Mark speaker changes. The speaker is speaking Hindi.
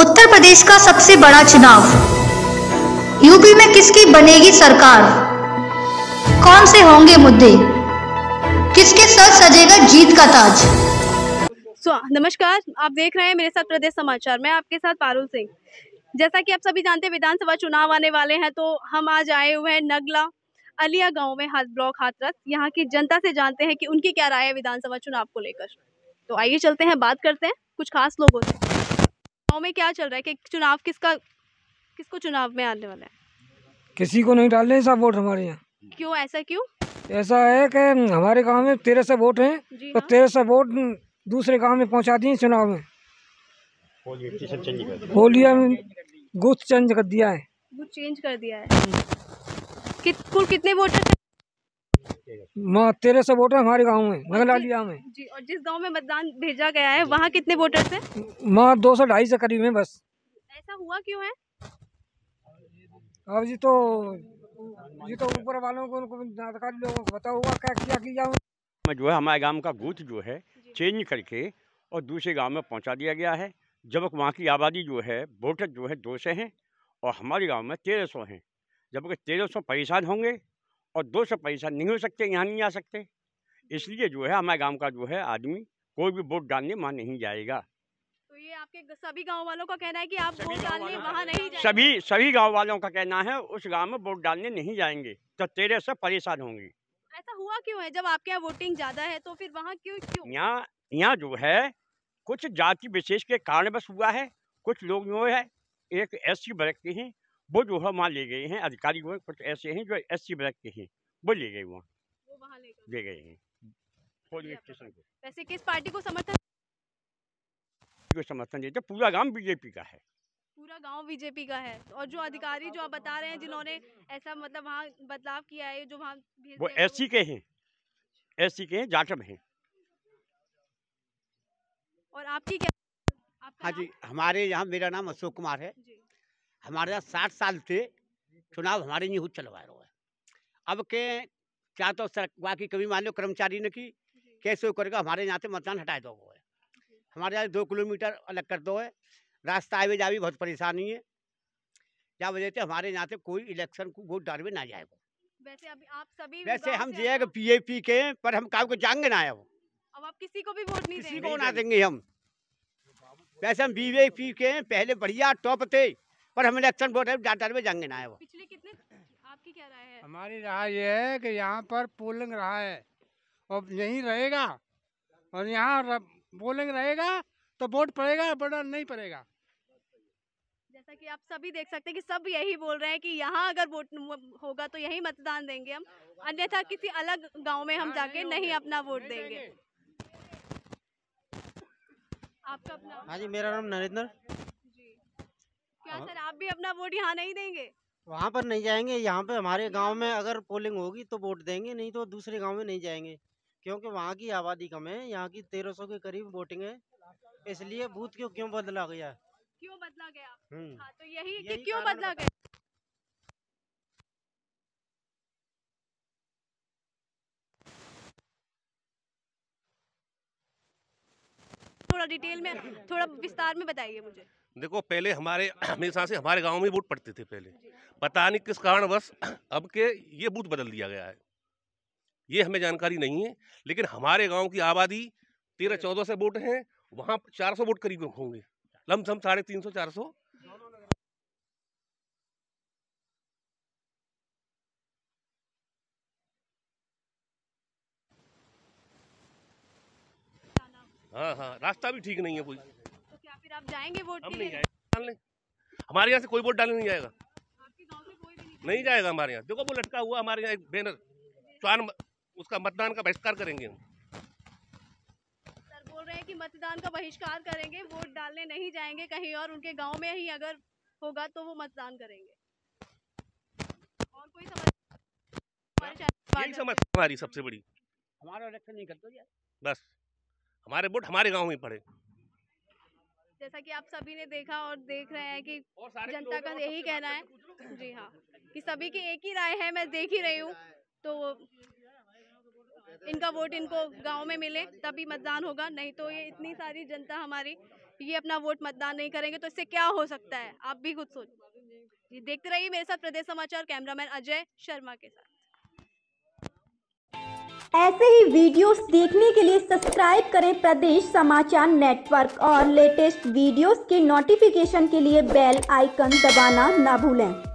Speaker 1: उत्तर प्रदेश का सबसे बड़ा चुनाव। यूपी में किसकी बनेगी सरकार? कौन से होंगे मुद्दे? किसके सर सजेगा जीत का ताज?
Speaker 2: सो, नमस्कार, आप देख रहे हैं मेरे साथ प्रदेश समाचार। मैं आपके साथ पारुल सिंह। जैसा कि आप सभी जानते हैं, विधानसभा चुनाव आने वाले हैं तो हम आज आए हुए हैं नगला, अलिया गाँव में हाथ, ब्लॉक हाथरस यहाँ की जनता से जानते हैं कि उनकी क्या राय है विधानसभा चुनाव को लेकर। तो आइए चलते हैं, बात करते हैं। कुछ खास लोगों से। गाँव में क्या चल रहा है कि चुनाव किसका किसको चुनाव में आने वाला है?
Speaker 3: किसी को नहीं डाल रहे सब वोट हमारे यहाँ।
Speaker 2: क्यों ऐसा क्यों?
Speaker 3: ऐसा है कि हमारे गाँव में तेरह सौ वोट हैं तो
Speaker 2: हाँ।
Speaker 3: तेरह सौ वोट दूसरे गाँव में पहुँचा दिए चुनाव में। होलिया में गुथ चेंज कर दिया है।
Speaker 2: चेंज कर दिया है। कित, कितने वोटर
Speaker 3: माँ तेरह सौ वोटर हमारे गाँव में नगलालिया में
Speaker 2: जी और जिस गाँव में मतदान भेजा गया है वहाँ कितने वोटर थे?
Speaker 3: माँ दो सौ ढाई सौ करीब है बस।
Speaker 2: ऐसा हुआ क्यों है?
Speaker 3: अब जी तो जी तो ऊपर वालों को उनको अधिकारी लोगों को पता होगा क्या क्या किया
Speaker 4: में जो है हमारे गाँव का बूथ जो है चेंज करके और दूसरे गाँव में पहुँचा दिया गया है। जब वहाँ की आबादी जो है वोटर जो है दो सौ हैं और हमारे गाँव में तेरह सौ हैं। जबकि तेरह सौ परेशान होंगे और दो सौ परेशान नहीं हो सकते यहाँ नहीं आ सकते। इसलिए जो है हमारे गाँव का जो है आदमी कोई भी वोट डालने वहाँ नहीं जाएगा।
Speaker 2: तो ये आपके सभी गाँव वालों का कहना है कि आप वोट डालने वहाँ नहीं जाएँगे।
Speaker 4: सभी सभी गाँव वालों का कहना है उस गाँव में वोट डालने नहीं जाएँगे तो तेरे से परेशान होंगे।
Speaker 2: ऐसा हुआ क्यों है? जब आपके यहाँ वोटिंग ज़्यादा है तो फिर वहाँ क्यों क्यों?
Speaker 4: यहाँ यहाँ जो है कुछ जाति विशेष के कारण बस हुआ है कुछ लोग जो है एक एस सी वर्ग के हैं वो जो है वहाँ ले गए हैं अधिकारी जो कुछ ऐसे हैं जो एस सी वर्ग के हैं वो ले गए वहाँ।
Speaker 2: वो
Speaker 4: ले गए। हैं। पुलिस स्टेशन को।
Speaker 2: वैसे किस पार्टी को समर्थन
Speaker 4: को समर्थन देते पूरा गाँव बीजेपी का है।
Speaker 2: पूरा गाँव बीजेपी का है। और जो अधिकारी जो आप बता रहे हैं जिन्होंने ऐसा मतलब वहाँ बदलाव किया है जो वहाँ
Speaker 4: वो एस सी के हैं। एस सी के हैं जाटव हैं।
Speaker 2: और आपकी क्या आपका
Speaker 5: हाँ जी हमारे यहाँ मेरा नाम अशोक कुमार है।
Speaker 2: जी।
Speaker 5: हमारे यहाँ साठ साल से चुनाव हमारे नहीं चलवा रहा। है अब के क्या तो सरकार की कभी मान लो कर्मचारी ने की कैसे वो करेगा? हमारे यहाँ से मतदान हटा दो है। हमारे यहाँ दो किलोमीटर अलग कर दो है। रास्ता आवे जा भी बहुत परेशानी है। क्या वजह से हमारे यहाँ से कोई इलेक्शन को वोट डालवे ना जाएगा
Speaker 2: वैसे अभी आप सभी
Speaker 5: वैसे हम
Speaker 2: से
Speaker 5: जे
Speaker 2: आए हो,
Speaker 5: पीएपी के पर हम काउ को जाएँगे ना अब
Speaker 2: अब आप किसी को भी वोट नहीं
Speaker 5: किसी को ना देंगे हम। वैसे हम बीजेपी के पहले बढ़िया टॉप थे। पर हम इलेक्शन वोट डाटा में जाएँगे ना अब
Speaker 2: पिछले कितने आपकी क्या राय है?
Speaker 6: हमारी राय ये है कि यहाँ पर पोलिंग रहा है और यहीं रहेगा और यहाँ पोलिंग रहेगा तो वोट पड़ेगा बड़ा नहीं पड़ेगा।
Speaker 2: जैसा कि आप सभी देख सकते हैं कि सब यही बोल रहे हैं कि यहाँ अगर वोट होगा तो यही मतदान देंगे हम। अन्यथा किसी अलग गाँव में हम जाके नहीं अपना वोट देंगे। आपका अपना
Speaker 7: हाँ जी मेरा नाम नरेंद्र।
Speaker 2: क्या सर आप भी अपना वोट यहाँ नहीं देंगे?
Speaker 7: वहाँ पर नहीं जाएँगे यहाँ पे हमारे गाँव में अगर पोलिंग होगी तो वोट देंगे नहीं तो दूसरे गाँव में नहीं जाएँगे क्योंकि वहाँ की आबादी कम है यहाँ की तेरह सौ के करीब वोटिंग है इसलिए बूथ क्यों क्यों बदला गया?
Speaker 2: क्यों बदला गया?
Speaker 7: हम्म
Speaker 2: हाँ तो यही
Speaker 7: यही
Speaker 2: क्यों बदला गया? थोड़ा डिटेल में थोड़ा विस्तार में बताइए मुझे।
Speaker 8: देखो पहले हमारे मेरे से हमारे गाँव में वोट पड़ते थे पहले। पता नहीं किस कारण बस अब के ये बूथ बदल दिया गया है। ये हमें जानकारी नहीं है लेकिन हमारे गाँव की आबादी तेरह चौदह से वोट हैं वहाँ चार सौ वोट करीब होंगे। लमसम साढ़े तीन सौ चार सौ। हाँ हाँ रास्ता भी ठीक नहीं है कोई।
Speaker 2: तो क्या फिर आप जाएँगे वोट
Speaker 8: हम नहीं जाएँगे डालने। हमारे यहाँ से कोई वोट डालने नहीं जाएगा।
Speaker 2: आपके गाँव से कोई भी नहीं
Speaker 8: नहीं जाएगा हमारे यहाँ। देखो वो लटका हुआ हमारे यहाँ एक बैनर। चुनाव उसका मतदान का बहिष्कार करेंगे हम।
Speaker 2: सर बोल रहे हैं कि मतदान का बहिष्कार करेंगे वोट डालने नहीं जाएँगे कहीं और। उनके गाँव में ही अगर होगा तो वो मतदान करेंगे। और कोई समझ हमारे
Speaker 8: यही
Speaker 2: बात
Speaker 8: हमारी सबसे बड़ी।
Speaker 5: हमारा इलेक्शन नहीं करते
Speaker 8: बस। हमारे वोट हमारे गाँव में पड़े।
Speaker 2: जैसा कि आप सभी ने देखा और देख रहे हैं कि जनता का यही कहना है। जी हाँ कि सभी की एक ही राय है मैं देख ही रही हूँ। तो इनका वोट इनको गाँव में मिले तभी मतदान होगा नहीं तो ये इतनी सारी जनता हमारी ये अपना वोट मतदान नहीं करेंगे तो इससे क्या हो सकता है? आप भी खुद सोच। जी देखते रहिए मेरे साथ प्रदेश समाचार कैमरामैन अजय शर्मा के साथ।
Speaker 9: ऐसे ही वीडियोस देखने के लिए सब्सक्राइब करें प्रदेश समाचार नेटवर्क और लेटेस्ट वीडियोस के नोटिफिकेशन के लिए बेल आइकन दबाना ना भूलें।